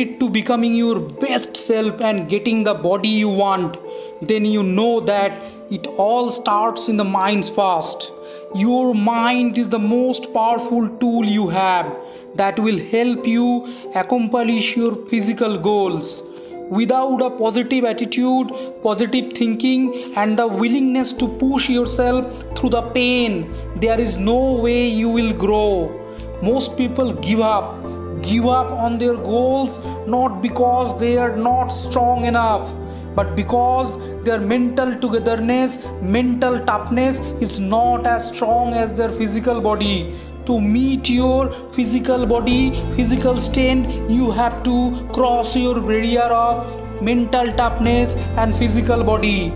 committed to becoming your best self and getting the body you want, then you know that it all starts in the mind's first. Your mind is the most powerful tool you have that will help you accomplish your physical goals. Without a positive attitude, positive thinking, and the willingness to push yourself through the pain, there is no way you will grow. Most people give up, give up on their goals not because they are not strong enough but because their mental togetherness, mental toughness is not as strong as their physical body. To meet your physical body, physical strength, you have to cross your barrier of mental toughness and physical body.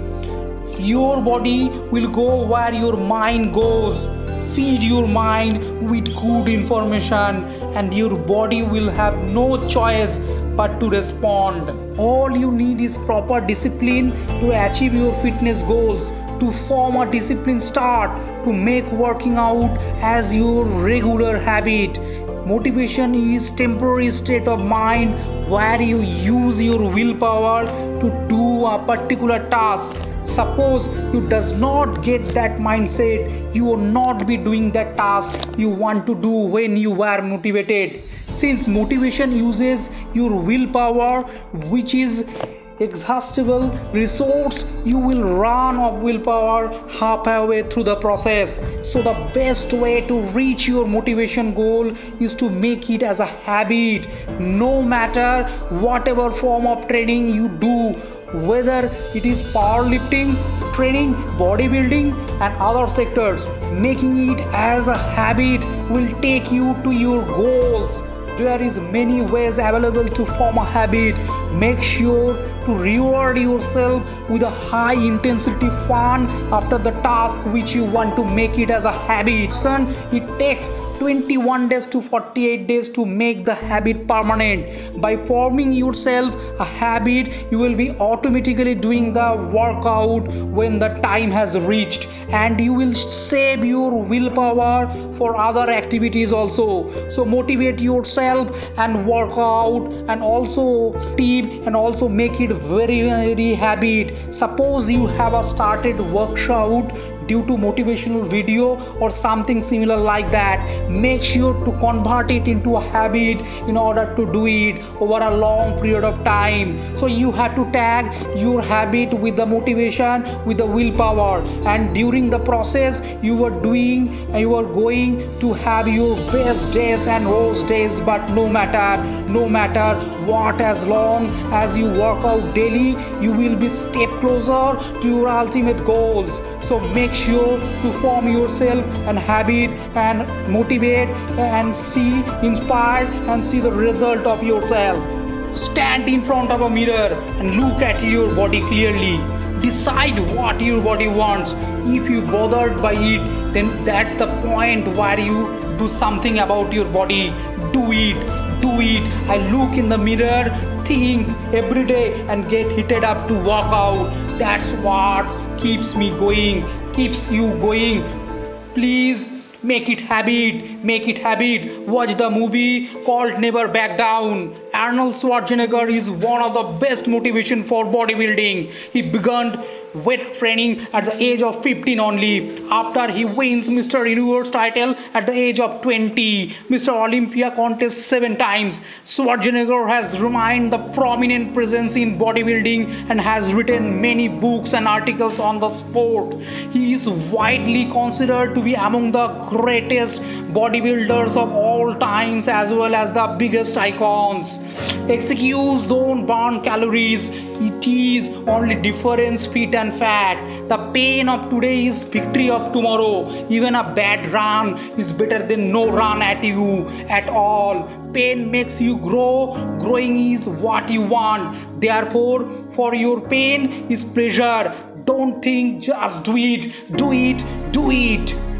Your body will go where your mind goes feed your mind with good information and your body will have no choice but to respond. All you need is proper discipline to achieve your fitness goals to form a discipline start to make working out as your regular habit motivation is temporary state of mind where you use your willpower to do a particular task. Suppose you does not get that mindset you will not be doing that task you want to do when you are motivated. Since motivation uses your willpower which is exhaustible resource you will run of willpower halfway through the process. So the best way to reach your motivation goal is to make it as a habit. No matter whatever form of training you do whether it is powerlifting training bodybuilding and other sectors making it as a habit will take you to your goals. There is many ways available to form a habit make sure to reward yourself with a high intensity fun after the task which you want to make it as a habit. Son it takes 21 days to 48 days to make the habit permanent. By forming yourself a habit you will be automatically doing the workout when the time has reached and you will save your willpower for other activities also. So motivate yourself and work out and also team and also make it very very habit. Suppose you have a started workout due to motivational video or something similar like that. Make sure to convert it into a habit in order to do it over a long period of time. So you have to tag your habit with the motivation with the willpower. And during the process you are doing you are going to have your best days and worst days. But no matter no matter what as long as you work out daily you will be step closer to your ultimate goals. So make sure to form yourself and habit and motivate and see inspired and see the result of yourself. Stand in front of a mirror and look at your body clearly. Decide what your body wants. If you bothered by it then that's the point where you do something about your body. Do it do it. I look in the mirror think every day and get heated up to walk out. That's what keeps me going keeps you going. Please make it habit make it habit. Watch the movie called never back down. Arnold schwarzenegger is one of the best motivation for bodybuilding. He began weight training at the age of 15 only after he wins Mr. Universe title at the age of 20 Mr. Olympia contest seven times Schwarzenegger has remained the prominent presence in bodybuilding and has written many books and articles on the sport he is widely considered to be among the greatest bodybuilders of all times as well as the biggest icons excuse don't burn calories is only difference fit and fat. The pain of today is victory of tomorrow. Even a bad run is better than no run at you at all. Pain makes you grow. Growing is what you want. Therefore, for your pain is pleasure. Don't think, just do it. Do it. Do it.